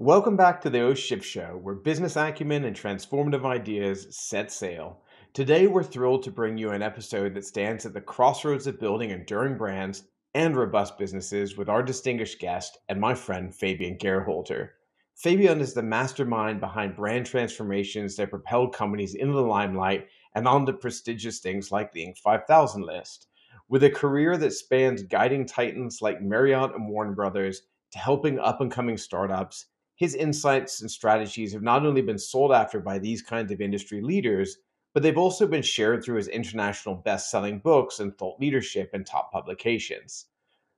Welcome back to the O Shift Show, where business acumen and transformative ideas set sail. Today, we're thrilled to bring you an episode that stands at the crossroads of building enduring brands and robust businesses with our distinguished guest and my friend Fabian Geyrhalter. Fabian is the mastermind behind brand transformations that propelled companies into the limelight and onto prestigious things like the Inc. 5000 list. With a career that spans guiding titans like Marriott and Warner Brothers to helping up and coming startups, his insights and strategies have not only been sought after by these kinds of industry leaders, but they've also been shared through his international best selling books and thought leadership in top publications.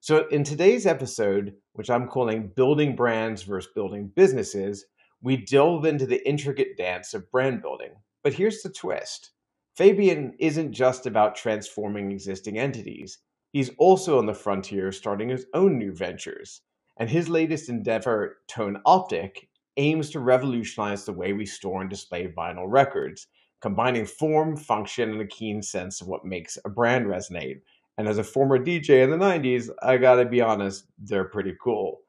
So, in today's episode, which I'm calling Building Brands versus Building Businesses, we delve into the intricate dance of brand building. But here's the twist Fabian isn't just about transforming existing entities, he's also on the frontier starting his own new ventures and his latest endeavor, ToneOptic, aims to revolutionize the way we store and display vinyl records, combining form, function, and a keen sense of what makes a brand resonate. And as a former DJ in the 90s, I gotta be honest, they're pretty cool.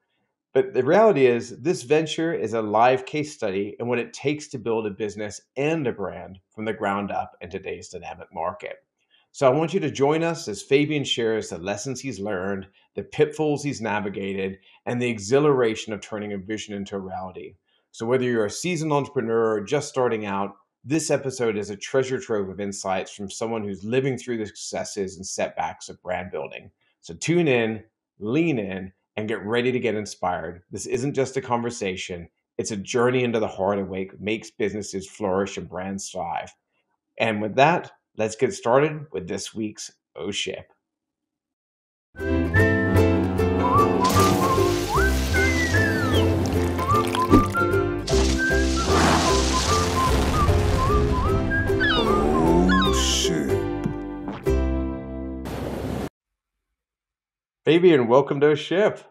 But the reality is, this venture is a live case study in what it takes to build a business and a brand from the ground up in today's dynamic market. So I want you to join us as Fabian shares the lessons he's learned, the pitfalls he's navigated, and the exhilaration of turning a vision into a reality. So whether you're a seasoned entrepreneur or just starting out, this episode is a treasure trove of insights from someone who's living through the successes and setbacks of brand building. So tune in, lean in, and get ready to get inspired. This isn't just a conversation, it's a journey into the heart of what makes businesses flourish and brands thrive. And with that, Let's get started with this week's O Ship. Fabian, welcome to a ship.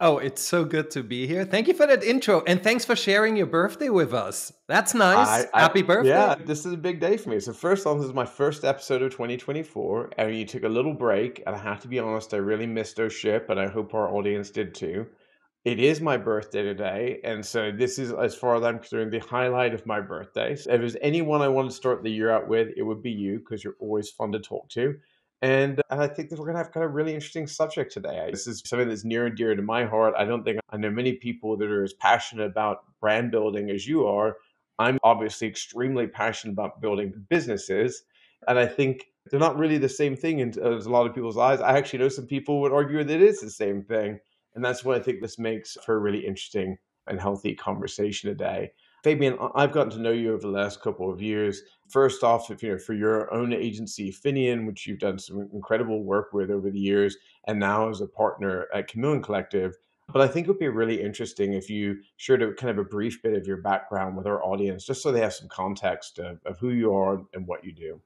Oh, it's so good to be here. Thank you for that intro. And thanks for sharing your birthday with us. That's nice. I, I, Happy birthday. Yeah, this is a big day for me. So, first off, this is my first episode of 2024. And you took a little break. And I have to be honest, I really missed our ship. And I hope our audience did too. It is my birthday today. And so, this is, as far as I'm concerned, the highlight of my birthday. So if there's anyone I want to start the year out with, it would be you because you're always fun to talk to. And, I think that we're going to have kind of really interesting subject today. This is something that's near and dear to my heart. I don't think I know many people that are as passionate about brand building as you are. I'm obviously extremely passionate about building businesses. And I think they're not really the same thing in uh, as a lot of people's eyes. I actually know some people would argue that it is the same thing. And that's what I think this makes for a really interesting and healthy conversation today. Fabian, I've gotten to know you over the last couple of years. First off, if you know for your own agency, FINIEN, which you've done some incredible work with over the years, and now as a partner at Chameleon Collective. But I think it would be really interesting if you shared a kind of a brief bit of your background with our audience, just so they have some context of, of who you are and what you do.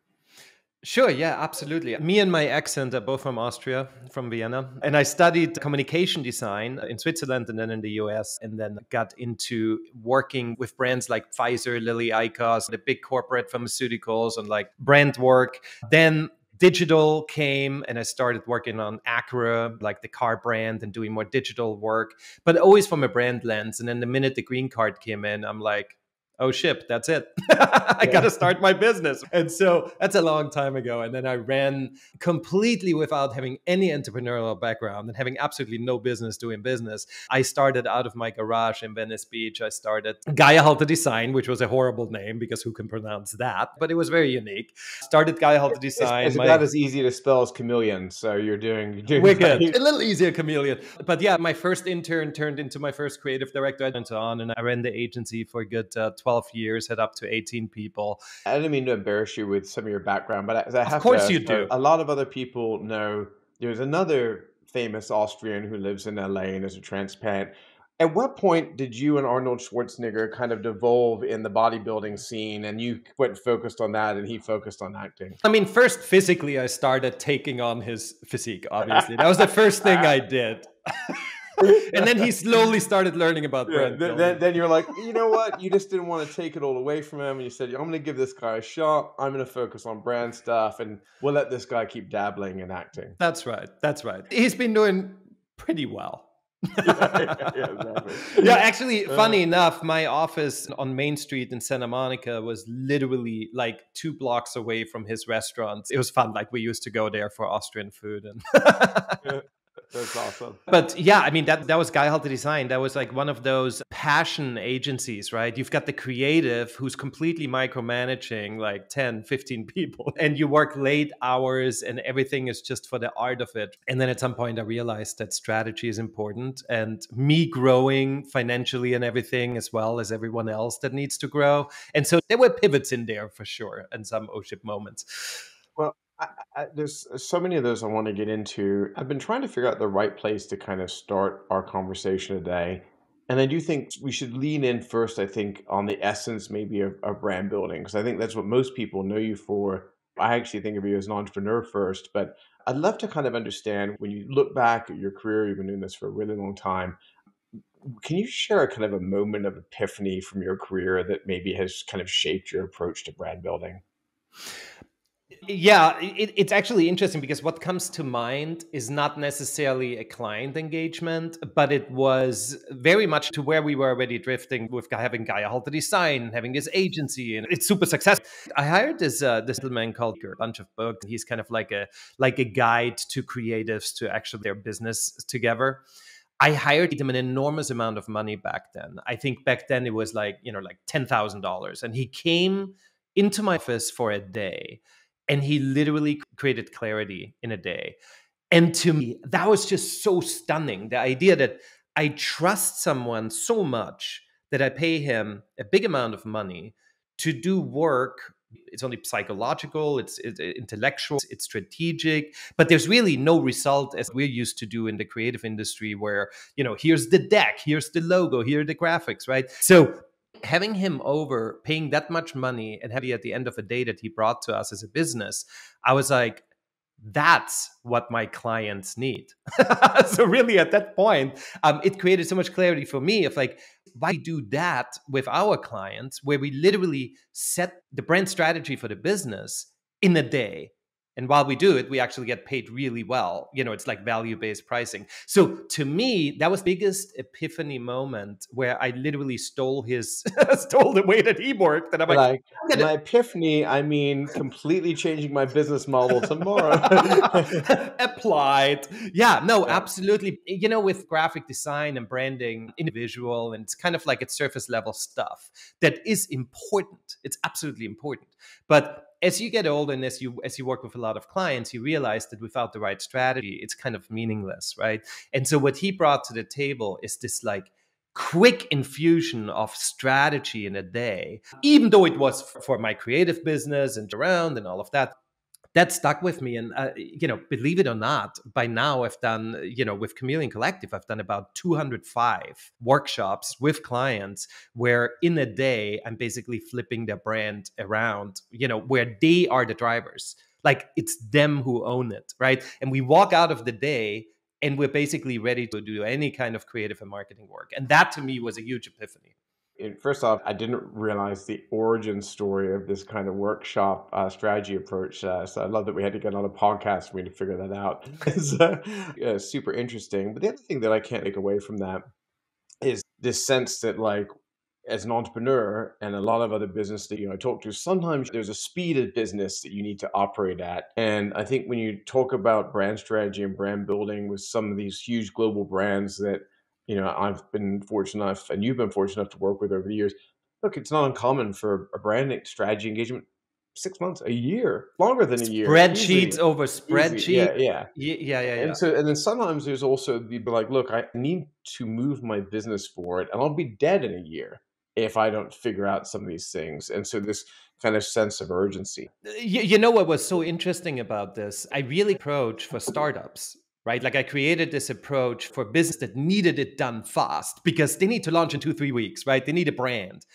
Sure, yeah, absolutely. Me and my accent are both from Austria, from Vienna. And I studied communication design in Switzerland and then in the US, and then got into working with brands like Pfizer, Lilly, Icos, the big corporate pharmaceuticals, and like brand work. Then digital came and I started working on Acura, like the car brand, and doing more digital work, but always from a brand lens. And then the minute the green card came in, I'm like, oh shit, that's it. I yeah. got to start my business. And so that's a long time ago. And then I ran completely without having any entrepreneurial background and having absolutely no business doing business. I started out of my garage in Venice Beach. I started Geyrhalter Design, which was a horrible name because who can pronounce that? But it was very unique. Started Geyrhalter Design. It's, it's my, about as easy to spell as chameleon. So you're doing, you're doing wicked. a little easier chameleon. But yeah, my first intern turned into my first creative director and so on. And I ran the agency for a good uh, 12 years, had up to 18 people. I didn't mean to embarrass you with some of your background, but I, I have of course to, you do. A lot of other people know there's another famous Austrian who lives in LA and is a transplant. At what point did you and Arnold Schwarzenegger kind of devolve in the bodybuilding scene and you went focused on that and he focused on acting? I mean, first physically, I started taking on his physique, obviously. that was the first thing I did. and then he slowly started learning about yeah, then, then, then, you're like, you know what? You just didn't want to take it all away from him. And you said, I'm going to give this guy a shot. I'm going to focus on brand stuff. And we'll let this guy keep dabbling in acting. That's right. That's right. He's been doing pretty well. yeah, yeah, exactly. yeah, actually, uh, funny enough, my office on Main Street in Santa Monica was literally like two blocks away from his restaurant. It was fun. Like we used to go there for Austrian food and That's awesome. But yeah, I mean that that was Geyrhalter Design. That was like one of those passion agencies, right? You've got the creative who's completely micromanaging like 10, 15 people and you work late hours and everything is just for the art of it. And then at some point I realized that strategy is important and me growing financially and everything as well as everyone else that needs to grow. And so there were pivots in there for sure and some O ship moments. I, I, there's uh, so many of those I want to get into. I've been trying to figure out the right place to kind of start our conversation today. And I do think we should lean in first, I think, on the essence maybe of, of brand building, because I think that's what most people know you for. I actually think of you as an entrepreneur first, but I'd love to kind of understand when you look back at your career, you've been doing this for a really long time. Can you share a kind of a moment of epiphany from your career that maybe has kind of shaped your approach to brand building? Yeah, it, it's actually interesting because what comes to mind is not necessarily a client engagement, but it was very much to where we were already drifting with having Geyrhalter Design, having this agency, and it's super successful. I hired this uh, this little man called a bunch of books. He's kind of like a like a guide to creatives to actually their business together. I hired him an enormous amount of money back then. I think back then it was like you know like ten thousand dollars, and he came into my office for a day and he literally created clarity in a day. And to me, that was just so stunning. The idea that I trust someone so much that I pay him a big amount of money to do work. It's only psychological, it's, it's intellectual, it's strategic, but there's really no result as we're used to do in the creative industry where, you know, here's the deck, here's the logo, here are the graphics, right? So having him over paying that much money and having at the end of a day that he brought to us as a business i was like that's what my clients need. So really at that point um, it created so much clarity for me of like why do that with our clients where we literally set the brand strategy for the business in a day and while we do it we actually get paid really well. You know it's like value based pricing. So to me that was biggest epiphany moment where i literally stole his stole the way that he worked and i'm like, like my epiphany i mean completely changing my business model tomorrow. Applied. Yeah no yeah. absolutely. You know with graphic design and branding individual and it's kind of like it's surface level stuff that is important. It's absolutely important but as you get older and as you as you work with a lot of clients you realize that without the right strategy it's kind of meaningless right? And so what he brought to the table is this like quick infusion of strategy in a day even though it was for my creative business and around and all of that that stuck with me and uh, you know believe it or not by now i've done you know with chameleon collective i've done about 205 workshops with clients where in a day i'm basically flipping their brand around you know where they are the drivers. Like it's them who own it right? And we walk out of the day and we're basically ready to do any kind of creative and marketing work. And that to me was a huge epiphany first off, I didn't realize the origin story of this kind of workshop uh, strategy approach. Uh, so I love that we had to get on a podcast for me to figure that out. it's uh, yeah, super interesting. But the other thing that I can't take away from that is this sense that, like, as an entrepreneur and a lot of other business that you know I talk to, sometimes there's a speed of business that you need to operate at. And I think when you talk about brand strategy and brand building with some of these huge global brands that you know I've been fortunate enough, and you've been fortunate enough to work with over the years. Look, it's not uncommon for a brand strategy engagement six months, a year, longer than a year. Spreadsheets over spreadsheet. Yeah, yeah, yeah, yeah, yeah. And so, and then sometimes there's also the like, look, I need to move my business forward, and I'll be dead in a year if I don't figure out some of these things. And so this kind of sense of urgency. Uh, you, you know what was so interesting about this? I really approach for startups right? Like I created this approach for business that needed it done fast because they need to launch in two, three weeks, right? They need a brand.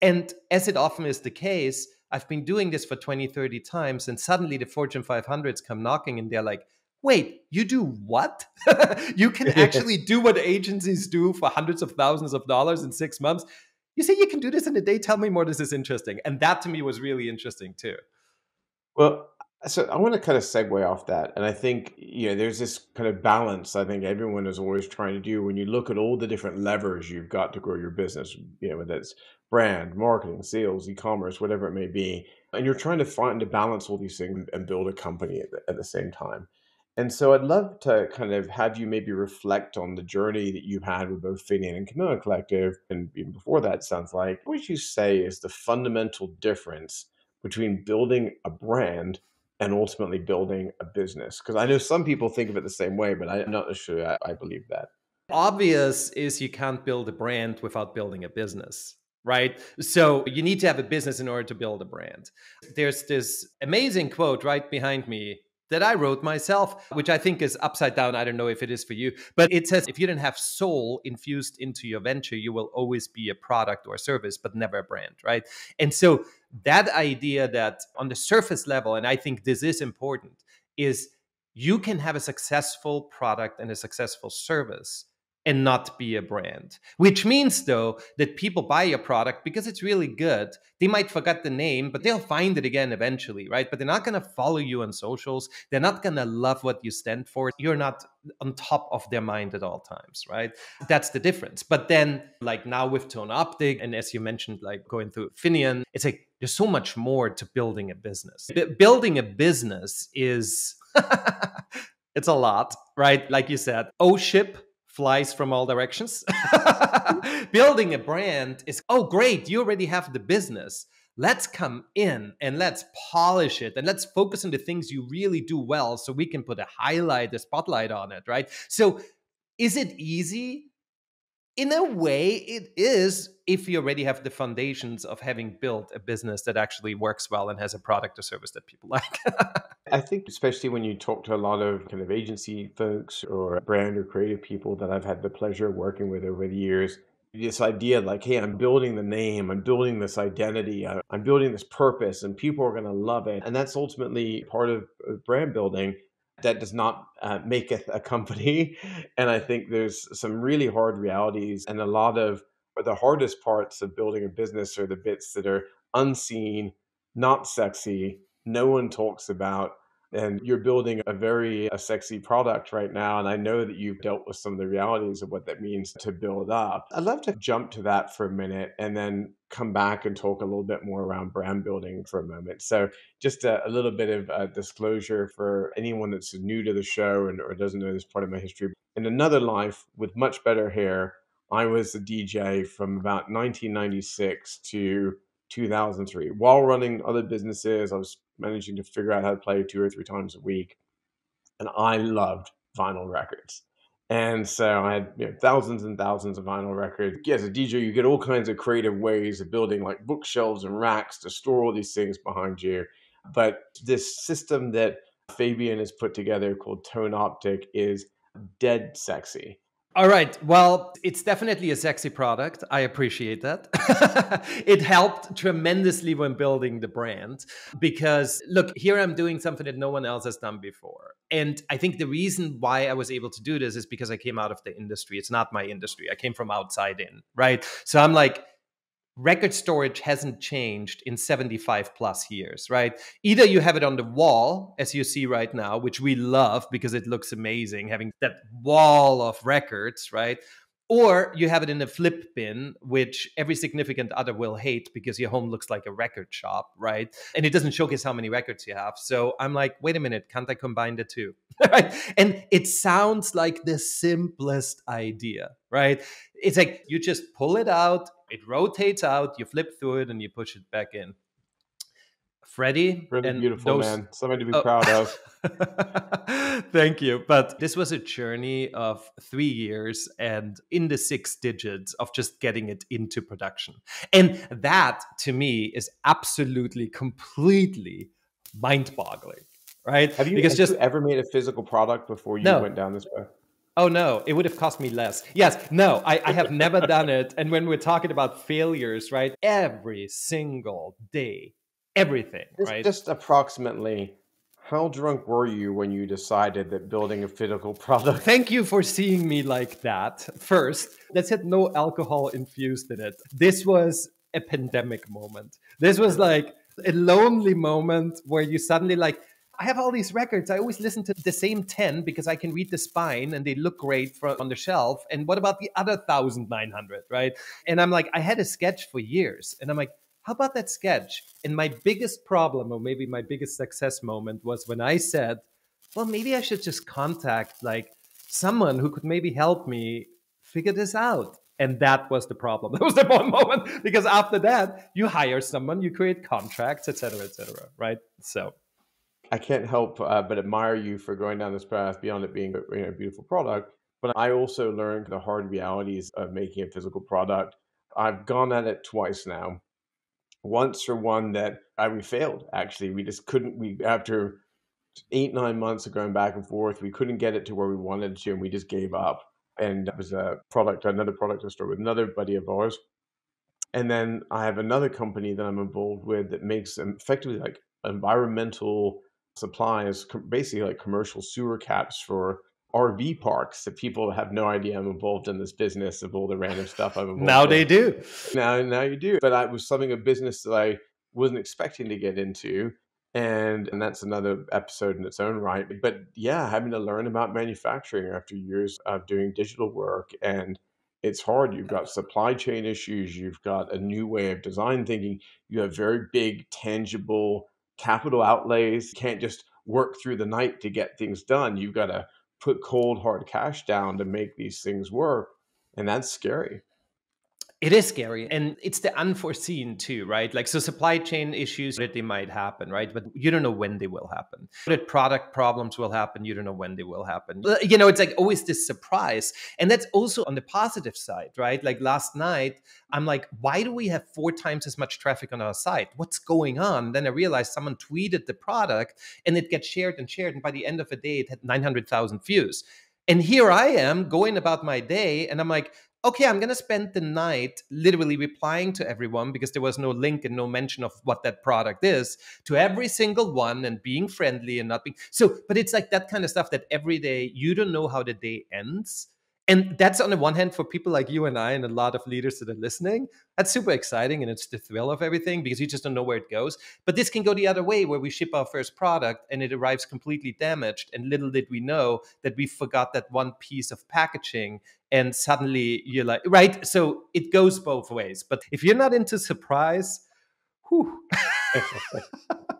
And as it often is the case, I've been doing this for 20, 30 times, and suddenly the Fortune 500s come knocking and they're like, wait, you do what? you can actually do what agencies do for hundreds of thousands of dollars in six months. You say you can do this in a day? Tell me more. This is interesting. And that to me was really interesting too. Well, So I want to kind of segue off that. And I think, you know, there's this kind of balance I think everyone is always trying to do when you look at all the different levers you've got to grow your business, you know, whether it's brand, marketing, sales, e-commerce, whatever it may be. And you're trying to find to balance all these things and build a company at the, at the same time. And so I'd love to kind of have you maybe reflect on the journey that you've had with both FINIEN and Chameleon Collective. And even before that, sounds like, what would you say is the fundamental difference between building a brand and ultimately building a business? Because I know some people think of it the same way, but I'm not sure I, I believe that. Obvious is you can't build a brand without building a business right? So you need to have a business in order to build a brand. There's this amazing quote right behind me that I wrote myself, which I think is upside down. I don't know if it is for you, but it says if you don't have soul infused into your venture, you will always be a product or a service, but never a brand, right? And so that idea that on the surface level, and I think this is important, is you can have a successful product and a successful service and not be a brand. Which means, though, that people buy your product because it's really good. They might forget the name, but they'll find it again eventually, right? But they're not going to follow you on socials. They're not going to love what you stand for. You're not on top of their mind at all times, right? That's the difference. But then, like now with ToneOptic, and as you mentioned, like going through FINIEN, it's like there's so much more to building a business. B- building a business is. it's a lot, right? Like you said, oh ship flies from all directions. Building a brand is, oh, great, you already have the business. Let's come in and let's polish it and let's focus on the things you really do well so we can put a highlight, a spotlight on it, right? So, is it easy? in a way, it is if you already have the foundations of having built a business that actually works well and has a product or service that people like. I think, especially when you talk to a lot of kind of agency folks or brand or creative people that I've had the pleasure of working with over the years, this idea like, hey, I'm building the name, I'm building this identity, I'm building this purpose, and people are going to love it. And that's ultimately part of brand building that does not uh, maketh a company. And I think there's some really hard realities, and a lot of the hardest parts of building a business are the bits that are unseen, not sexy, no one talks about, and you're building a very a sexy product right now and i know that you've dealt with some of the realities of what that means to build up. I'd love to jump to that for a minute and then come back and talk a little bit more around brand building for a moment. So just a, a little bit of uh, disclosure for anyone that's new to the show and or doesn't know this part of my history. In another life with much better hair i was a dj from about 1996 to 2003 while running other businesses i was managing to figure out how to play two or three times a week. And I loved vinyl records. And so I had you know, thousands and thousands of vinyl records. As a DJ, you get all kinds of creative ways of building like bookshelves and racks to store all these things behind you. But this system that Fabian has put together called ToneOptic is dead sexy. All right. Well, it's definitely a sexy product. I appreciate that. it helped tremendously when building the brand because, look, here I'm doing something that no one else has done before. And I think the reason why I was able to do this is because I came out of the industry. It's not my industry. I came from outside in, right? So I'm like, record storage hasn't changed in 75 plus years, right? Either you have it on the wall, as you see right now, which we love because it looks amazing, having that wall of records, right? Or you have it in a flip bin, which every significant other will hate because your home looks like a record shop, right? And it doesn't showcase how many records you have. So I'm like, wait a minute, can't I combine the two? right? And it sounds like the simplest idea, right? It's like you just pull it out, it rotates out, you flip through it, and you push it back in. Freddie. Really beautiful, those... man. Something to be oh. proud of. Thank you. But this was a journey of three years and in the six digits of just getting it into production. And that to me is absolutely, completely mind boggling. Right? Have you, because just, you ever made a physical product before you no. went down this path? Oh no, it would have cost me less. Yes, no, I, I have never done it. And when we're talking about failures, right? Every single day, everything, just, right? Just approximately how drunk were you when you decided that building a physical product? Thank you for seeing me like that. First, let's had no alcohol infused in it. This was a pandemic moment. This was like a lonely moment where you suddenly like, I have all these records. I always listen to the same 10 because I can read the spine and they look great for, on the shelf. And what about the other 1,900, right? And I'm like, I had a sketch for years. And I'm like, how about that sketch? And my biggest problem, or maybe my biggest success moment, was when I said, well, maybe I should just contact like someone who could maybe help me figure this out. And that was the problem. That was the one moment because after that, you hire someone, you create contracts, etc., etc. right? So I can't help uh, but admire you for going down this path beyond it being a you know, beautiful product. But I also learned the hard realities of making a physical product. I've gone at it twice now. Once for one that I we failed. Actually, we just couldn't. We after eight nine months of going back and forth, we couldn't get it to where we wanted to, and we just gave up. And it was a product, another product I started with another buddy of ours. And then I have another company that I'm involved with that makes effectively like environmental supplies, basically like commercial sewer caps for RV parks that people have no idea I'm involved in this business of all the random stuff I'm involved now in. they do. Now, now you do. But I was something a business that I wasn't expecting to get into. And, and that's another episode in its own right. But yeah, having to learn about manufacturing after years of doing digital work and it's hard. You've got supply chain issues. You've got a new way of design thinking. You have very big, tangible capital outlays. You can't just work through the night to get things done. You've got to put cold, hard cash down to make these things work. And that's scary. It is scary. And it's the unforeseen too, right? Like, so supply chain issues that they might happen, right? But you don't know when they will happen. That product problems will happen. You don't know when they will happen. Uh, you know, it's like always this surprise. And that's also on the positive side, right? Like last night, I'm like, why do we have four times as much traffic on our site? What's going on? Then I realized someone tweeted the product and it gets shared and shared. And by the end of the day, it had 900,000 views. And here I am going about my day, and I'm like, okay, I'm going to spend the night literally replying to everyone because there was no link and no mention of what that product is to every single one and being friendly and not being so. But it's like that kind of stuff that every day you don't know how the day ends and that's on the one hand for people like you and I and a lot of leaders that are listening. That's super exciting and it's the thrill of everything because you just don't know where it goes. But this can go the other way where we ship our first product and it arrives completely damaged. And little did we know that we forgot that one piece of packaging. And suddenly you're like, right? So it goes both ways. But if you're not into surprise, whew.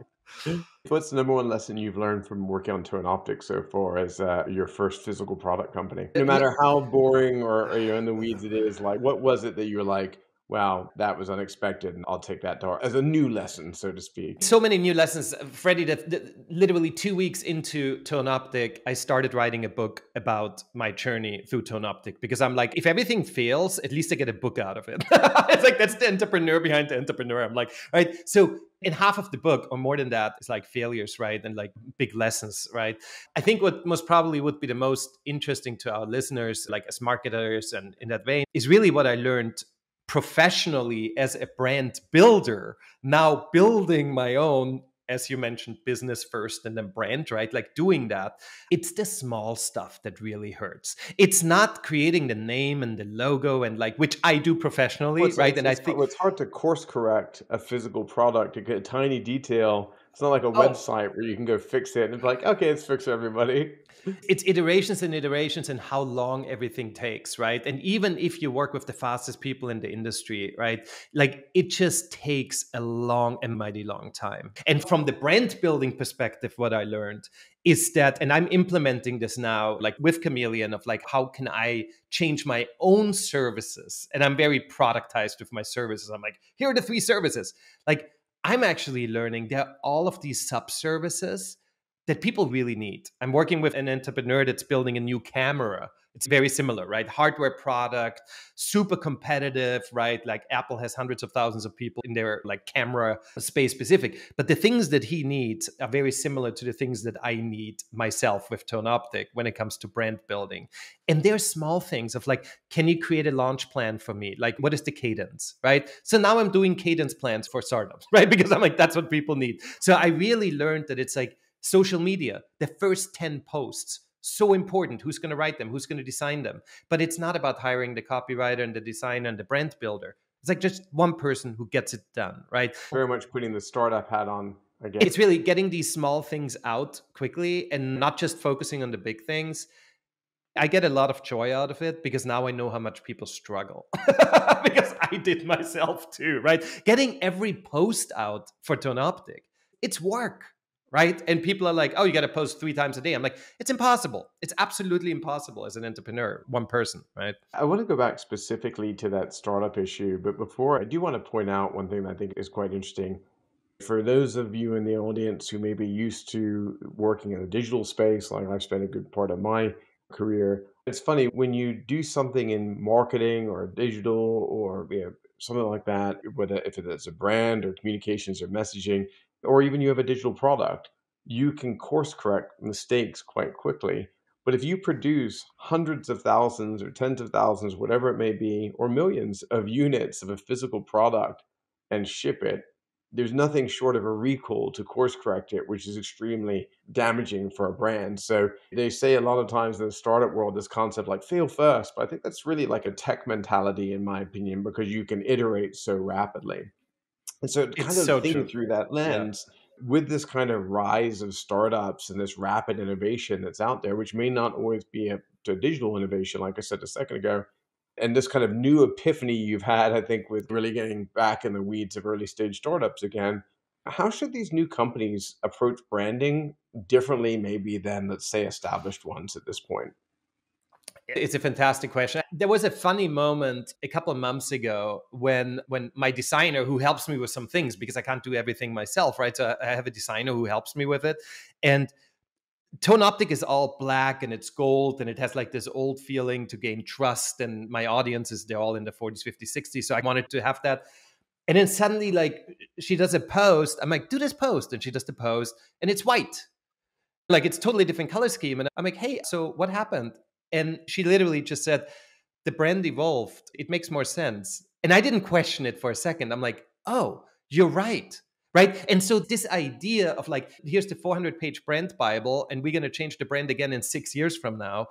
What's the number one lesson you've learned from working on ToneOptics so far as uh, your first physical product company? No matter how boring or, or, you're in the weeds it is, like what was it that you were like, wow, that was unexpected, and I'll take that to as a new lesson, so to speak. So many new lessons, uh, Freddie. That, that literally two weeks into ToneOptic, I started writing a book about my journey through ToneOptic because I'm like, if everything fails, at least I get a book out of it. it's like that's the entrepreneur behind the entrepreneur. I'm like, right. So in half of the book or more than that is like failures right and like big lessons right i think what most probably would be the most interesting to our listeners like as marketers and in that vein is really what i learned professionally as a brand builder, now building my own as you mentioned, business first and then brand, right? Like doing that. It's the small stuff that really hurts. It's not creating the name and the logo and like, which I do professionally, well, right? and I think it's hard to course correct a physical product to get a tiny detail. It's not like a oh. website where you can go fix it and it's like, okay, it's fixed for everybody. It's iterations and iterations and how long everything takes right? And even if you work with the fastest people in the industry right like it just takes a long and mighty long time. And from the brand building perspective what i learned is that and i'm implementing this now like with chameleon of like how can i change my own services? And i'm very productized with my services. I'm like here are the three services. Like i'm actually learning there are all of these sub services that people really need. I'm working with an entrepreneur that's building a new camera. It's very similar, right? Hardware product, super competitive, right? Like Apple has hundreds of thousands of people in their like camera space specific. But the things that he needs are very similar to the things that I need myself with ToneOptic when it comes to brand building. And they're small things of like, can you create a launch plan for me? Like, what is the cadence, right? So now I'm doing cadence plans for startups, right? Because I'm like, that's what people need. So I really learned that it's like, social media, the first 10 posts, so important. Who's going to write them? Who's going to design them? But it's not about hiring the copywriter and the designer and the brand builder. It's like just one person who gets it done, right? Very much putting the startup hat on Again. It's really getting these small things out quickly and not just focusing on the big things. I get a lot of joy out of it because now I know how much people struggle because I did myself too, right? Getting every post out for ToneOptic, it's work, right? And people are like, oh, you got to post three times a day. I'm like, it's impossible. It's absolutely impossible as an entrepreneur, one person, right? I want to go back specifically to that startup issue. But before, I do want to point out one thing that I think is quite interesting. For those of you in the audience who may be used to working in a digital space, like I've spent a good part of my career, it's funny when you do something in marketing or digital or you know, something like that, whether if it's a brand or communications or messaging, or even you have a digital product, you can course correct mistakes quite quickly. But if you produce hundreds of thousands or tens of thousands, whatever it may be, or millions of units of a physical product and ship it, there's nothing short of a recall to course correct it, which is extremely damaging for a brand. So they say a lot of times in the startup world, this concept like fail first, but I think that's really like a tech mentality, in my opinion, because you can iterate so rapidly. And so, kind It's of so thinking true. through that Yeah. lens, with this kind of rise of startups and this rapid innovation that's out there, which may not always be a, to digital innovation, like I said a second ago, and this kind of new epiphany you've had, I think, with really getting back in the weeds of early stage startups again. How should these new companies approach branding differently, maybe, than, let's say, established ones at this point? It's a fantastic question. There was a funny moment a couple of months ago when when my designer who helps me with some things because I can't do everything myself, right? So I have a designer who helps me with it. And ToneOptic is all black and it's gold and it has like this old feeling to gain trust. And my audiences, they're all in the 40s, 50s, 60s. So I wanted to have that. And then suddenly, like, she does a post. I'm like, do this post. And she does the post and it's white. Like, it's totally different color scheme. And I'm like, hey, so what happened? And she literally just said, the brand evolved. It makes more sense. And I didn't question it for a second. I'm like, oh, you're right. Right? And so this idea of like here's the 400 page brand bible and we're going to change the brand again in six years from now.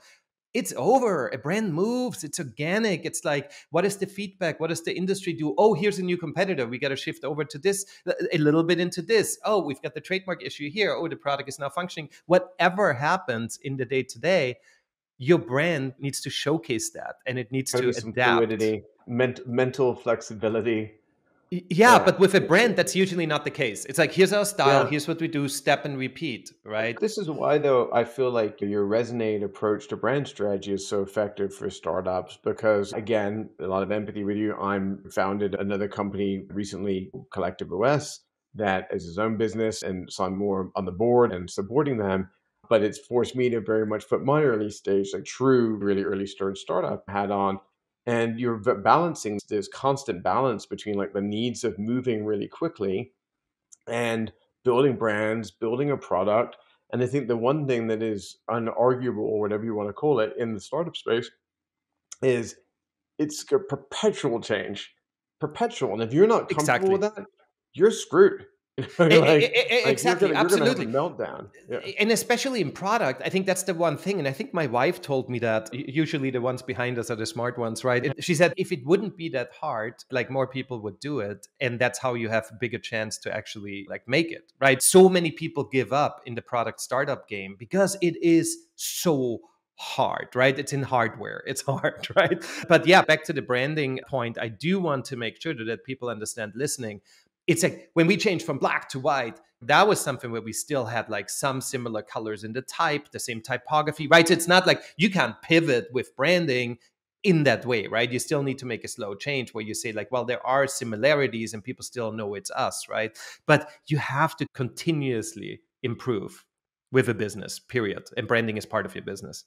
It's over. A brand moves. It's organic. It's like what is the feedback? What does the industry do? Oh here's a new competitor. We got to shift over to this a little bit into this. Oh we've got the trademark issue here. Oh the product is now functioning. Whatever happens in the day to day your brand needs to showcase that and it needs Gotta to adapt fluidity, ment- mental flexibility. Yeah, Yeah. but with a brand, that's usually not the case. It's like, here's our style, Yeah. here's what we do, step and repeat, right? This is why, though, I feel like your resonate approach to brand strategy is so effective for startups because, again, a lot of empathy with you. I'm founded another company recently, Collective OS, that is his own business, and so I'm more on the board and supporting them. But it's forced me to very much put my early stage, like true, really early stage startup hat on. And you're balancing this constant balance between like the needs of moving really quickly and building brands, building a product. And I think the one thing that is unarguable, or whatever you want to call it, in the startup space is it's a perpetual change, perpetual. And if you're not comfortable with that, you're screwed. You know, like, like, exactly, you're gonna, absolutely. You're gonna have a meltdown. Yeah. And especially in product, I think that's the one thing. And I think my wife told me that usually the ones behind us are the smart ones, right? And She said if it wouldn't be that hard, like more people would do it. And that's how you have a bigger chance to actually like make it, right? So many people give up in the product startup game because it is so hard, right? It's in hardware. It's hard, right? But yeah, back to the branding point, I do want to make sure that people understand listening. It's like when we changed from black to white, that was something where we still had like some similar colors in the type, the same typography, right? So it's not like you can't pivot with branding in that way, right? You still need to make a slow change where you say, like, well, there are similarities and people still know it's us, right? But you have to continuously improve with a business, period. And branding is part of your business.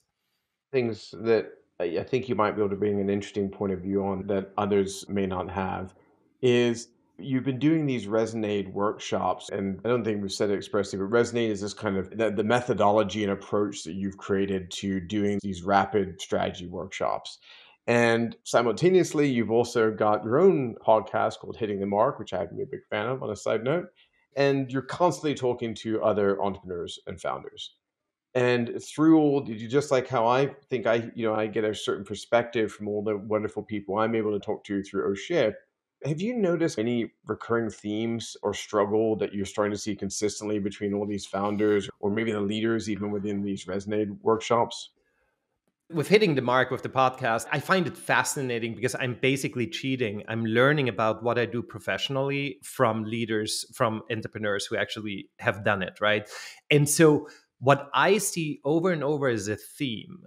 Things that I I think you might be able to bring an interesting point of view on that others may not have is you've been doing these Resonate workshops, and I don't think we've said it expressly, but Resonate is this kind of the, the methodology and approach that you've created to doing these rapid strategy workshops. And simultaneously, you've also got your own podcast called Hitting the Mark, which been a big fan of on a side note. And you're constantly talking to other entrepreneurs and founders. And through all, you just like how I think I, you know, I get a certain perspective from all the wonderful people I'm able to talk to through Oship Have you noticed any recurring themes or struggle that you're starting to see consistently between all these founders or maybe the leaders even within these Resonate workshops? with hitting the mark with the podcast, I find it fascinating because I'm basically cheating. I'm learning about what I do professionally from leaders, from entrepreneurs who actually have done it, right? And so, what I see over and over is a theme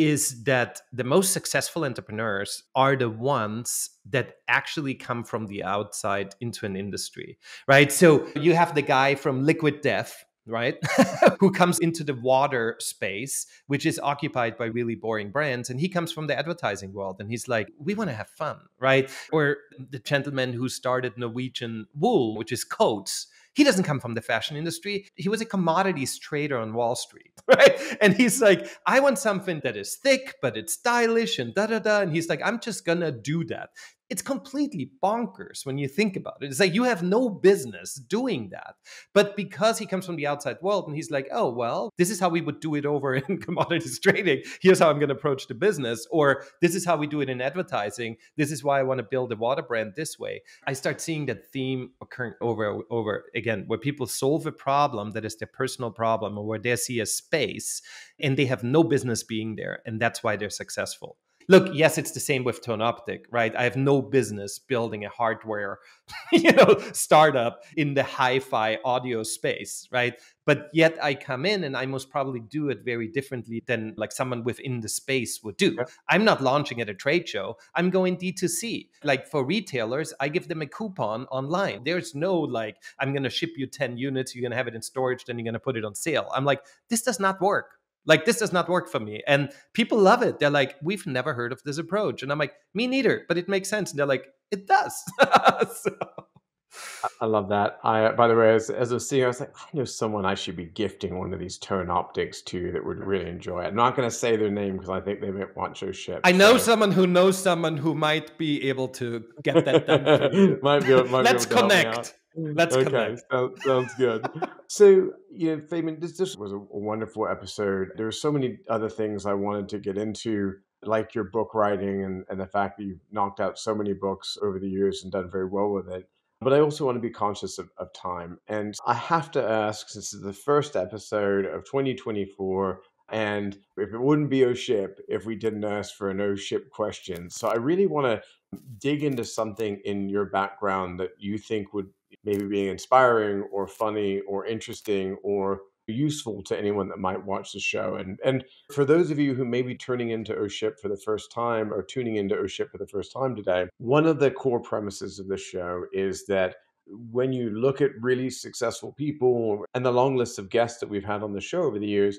is that the most successful entrepreneurs are the ones that actually come from the outside into an industry, right? So, you have the guy from Liquid Death right? Who comes into the water space, which is occupied by really boring brands. And he comes from the advertising world and he's like, we want to have fun, right? Or the gentleman who started Norwegian Wool, which is coats. He doesn't come from the fashion industry. He was a commodities trader on Wall Street, right? And he's like, I want something that is thick, but it's stylish and da da da. And he's like, I'm just gonna do that it's completely bonkers when you think about it. It's like you have no business doing that. But because he comes from the outside world and he's like, oh, well, this is how we would do it over in commodities trading. Here's how I'm going to approach the business. Or this is how we do it in advertising. This is why I want to build a water brand this way. I start seeing that theme occurring over over again, where people solve a problem that is their personal problem or where they see a space and they have no business being there. And that's why they're successful look yes it's the same with ToneOptic right? I have no business building a hardware you know startup in the hi-fi audio space right? But yet i come in and i most probably do it very differently than like someone within the space would do. I'm not launching at a trade show. I'm going d2c like for retailers i give them a coupon online. There's no like i'm going to ship you 10 units you're going to have it in storage then you're going to put it on sale. I'm like this does not work like this does not work for me. And people love it. They're like, we've never heard of this approach. And I'm like, me neither, but it makes sense. And they're like, it does. so. I love that. I, by the way, as, as a CEO, I was like, I know someone I should be gifting one of these ToneOptics to that would really enjoy it. I'm not going to say their name because I think they might want your ship. I know so. someone who knows someone who might be able to get that done. might be, might Let's be connect. Let's okay, connect. Sounds, sounds good. so, you know, Fabian, this, this was a, wonderful episode. There are so many other things I wanted to get into, like your book writing and, and the fact that you've knocked out so many books over the years and done very well with it. But I also want to be conscious of, of time. And I have to ask, this is the first episode of 2024, and if it wouldn't be O Ship if we didn't ask for an O Ship question. So I really want to dig into something in your background that you think would maybe being inspiring or funny or interesting or useful to anyone that might watch the show. And and for those of you who may be turning into oh O Ship for the first time or tuning into oh O Ship for the first time today, one of the core premises of the show is that when you look at really successful people and the long list of guests that we've had on the show over the years,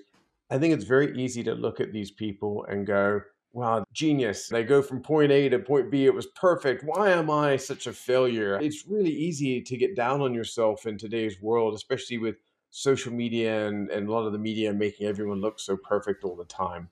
I think it's very easy to look at these people and go, wow, genius. They go from point A to point B. It was perfect. Why am I such a failure? It's really easy to get down on yourself in today's world, especially with social media and, and a lot of the media making everyone look so perfect all the time.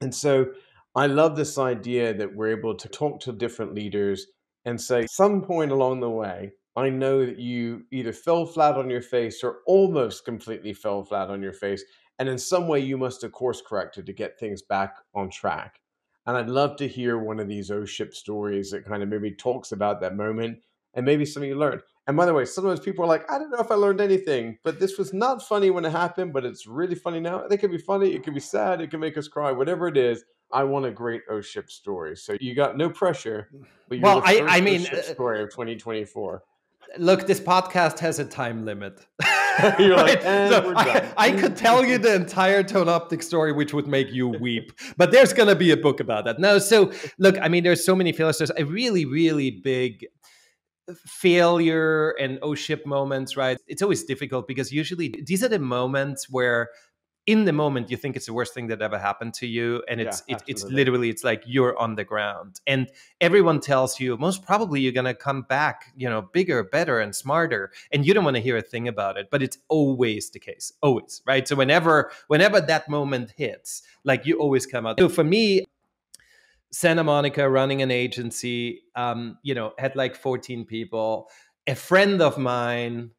And so I love this idea that we're able to talk to different leaders and say, some point along the way, I know that you either fell flat on your face or almost completely fell flat on your face. And in some way, you must have course corrected to get things back on track. And I'd love to hear one of these O ship stories that kind of maybe talks about that moment and maybe something you learned. And by the way, sometimes people are like, I don't know if I learned anything, but this was not funny when it happened, but it's really funny now. It could be funny, it could be sad, it can make us cry, whatever it is. I want a great O ship story. So you got no pressure. But well, I, I mean, uh, story of 2024. Look, this podcast has a time limit. You're like, and eh, so I, I, could tell you the entire ToneOptic story, which would make you weep. But there's going to be a book about that. No, so look, I mean, there's so many failures. There's a really, really big failure and oh ship moments, right? It's always difficult because usually these are the moments where in the moment you think it's the worst thing that ever happened to you and it's yeah, it, it's literally it's like you're on the ground and everyone tells you most probably you're going to come back you know bigger better and smarter and you don't want to hear a thing about it but it's always the case always right? So whenever whenever that moment hits like you always come out. So for me santa monica running an agency um you know had like 14 people. A friend of mine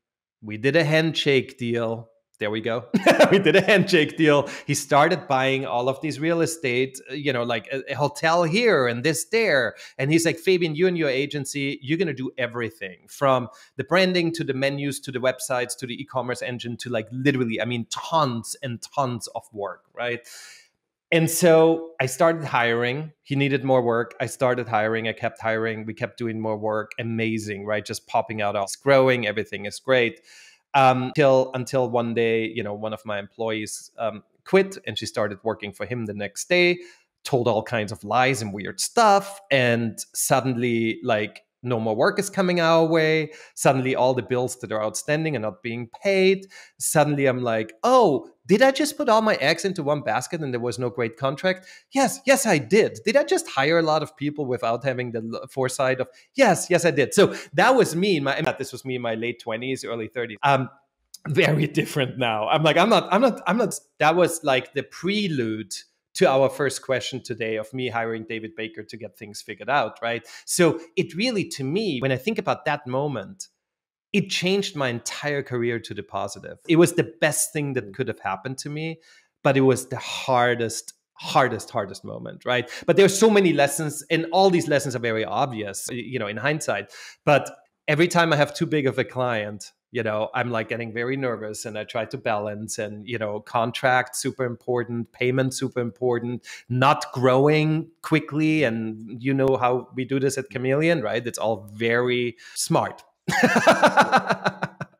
we did a handshake deal there we go. we did a handshake deal. He started buying all of these real estate, uh, you know, like a, a, hotel here and this there. And he's like, Fabian, you and your agency, you're going to do everything from the branding to the menus to the websites to the e commerce engine to like literally, I mean, tons and tons of work, right? And so I started hiring. He needed more work. I started hiring. I kept hiring. We kept doing more work. Amazing, right? Just popping out. It's growing. Everything is great um, until until one day, you know, one of my employees um, quit, and she started working for him the next day. Told all kinds of lies and weird stuff, and suddenly, like no more work is coming our way. Suddenly, all the bills that are outstanding are not being paid. Suddenly, I'm like, oh, did I just put all my eggs into one basket and there was no great contract? Yes, yes, I did. Did I just hire a lot of people without having the foresight of, yes, yes, I did. So that was me in my, this was me in my late 20s, early 30s. Um, very different now. I'm like, I'm not, I'm not, I'm not, that was like the prelude to our first question today of me hiring David Baker to get things figured out, right? So it really, to me, when I think about that moment, it changed my entire career to the positive. It was the best thing that mm. could have happened to me, but it was the hardest hardest hardest moment right but there's so many lessons and all these lessons are very obvious you know in hindsight but every time i have too big of a client you know i'm like getting very nervous and i try to balance and you know contract super important payment super important not growing quickly and you know how we do this at chameleon right it's all very smart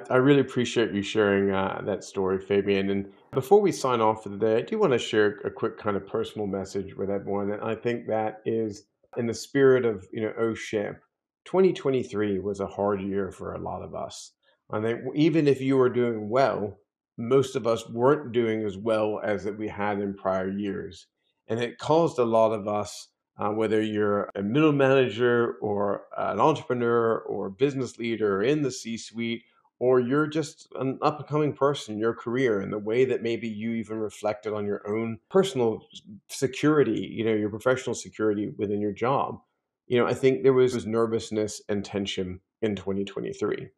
I really appreciate you sharing uh, that story, Fabian. And before we sign off for the day, I do want to share a quick kind of personal message with everyone. And I think that is in the spirit of, you know, oh ship. 2023 was a hard year for a lot of us. I think even if you were doing well, most of us weren't doing as well as that we had in prior years. And it caused a lot of us, uh, whether you're a middle manager or an entrepreneur or business leader in the C suite, or you're just an up and coming person in your career and the way that maybe you even reflected on your own personal security, you know, your professional security within your job. You know, I think there was nervousness and tension in 2023.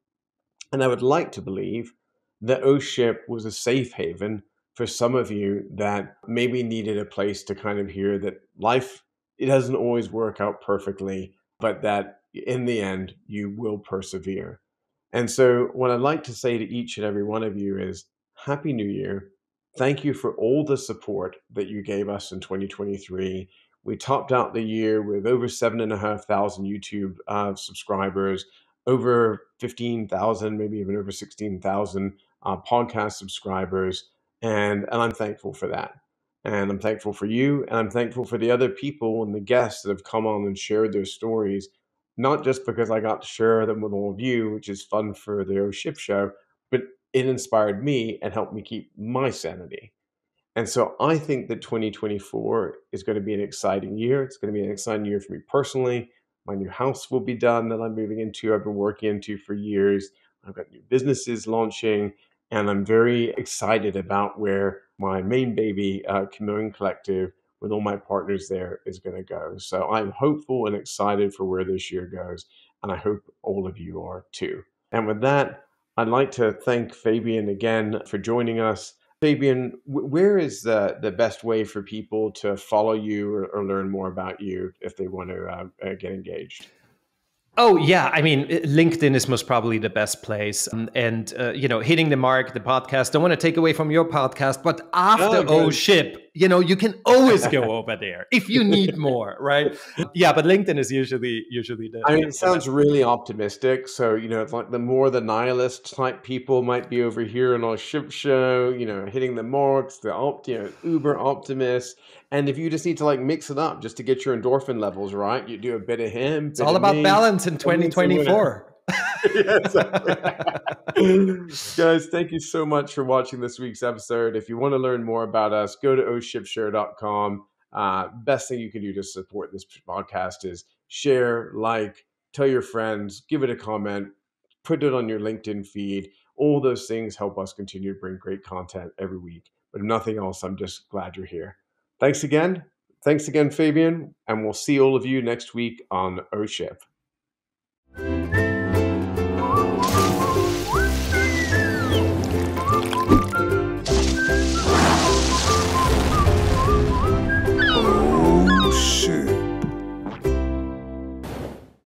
And I would like to believe that O Ship was a safe haven for some of you that maybe needed a place to kind of hear that life it doesn't always work out perfectly, but that in the end you will persevere. And so what I'd like to say to each and every one of you is happy new year. Thank you for all the support that you gave us in 2023. We topped out the year with over seven and a half thousand YouTube uh, subscribers, over 15,000, maybe even over 16,000 uh, podcast subscribers. And, and I'm thankful for that. And I'm thankful for you. And I'm thankful for the other people and the guests that have come on and shared their stories, not just because I got to share them with all of you, which is fun for the O Ship Show, but it inspired me and helped me keep my sanity. And so I think that 2024 is going to be an exciting year. It's going to be an exciting year for me personally. My new house will be done that I'm moving into, I've been working into for years. I've got new businesses launching, and I'm very excited about where my main baby, uh, Chameleon Collective, with all my partners there, is going to go. So I'm hopeful and excited for where this year goes, and I hope all of you are too. And with that, I'd like to thank Fabian again for joining us. Fabian, where is the, the best way for people to follow you or, or learn more about you if they want to uh, uh get engaged? Oh yeah, I mean LinkedIn is most probably the best place, um, and uh, you know, hitting the mark, the podcast. Don't want to take away from your podcast, but after oh, ship, you know, you can always go over there if you need more, right? Yeah, but LinkedIn is usually usually the. I mean, it sounds really optimistic. So you know, it's like the more the nihilist type people might be over here in our ship show, you know, hitting the marks, the opt, you know, uber optimists, and if you just need to like mix it up just to get your endorphin levels right, you do a bit of him. It's all about me, balance in 2024. Guys, thank you so much for watching this week's episode. If you want to learn more about us, go to oshipshow.com. Uh, best thing you can do to support this podcast is share, like, tell your friends, give it a comment, put it on your LinkedIn feed. All those things help us continue to bring great content every week. But if nothing else, I'm just glad you're here. Thanks again. Thanks again, Fabian. And we'll see all of you next week on O Ship.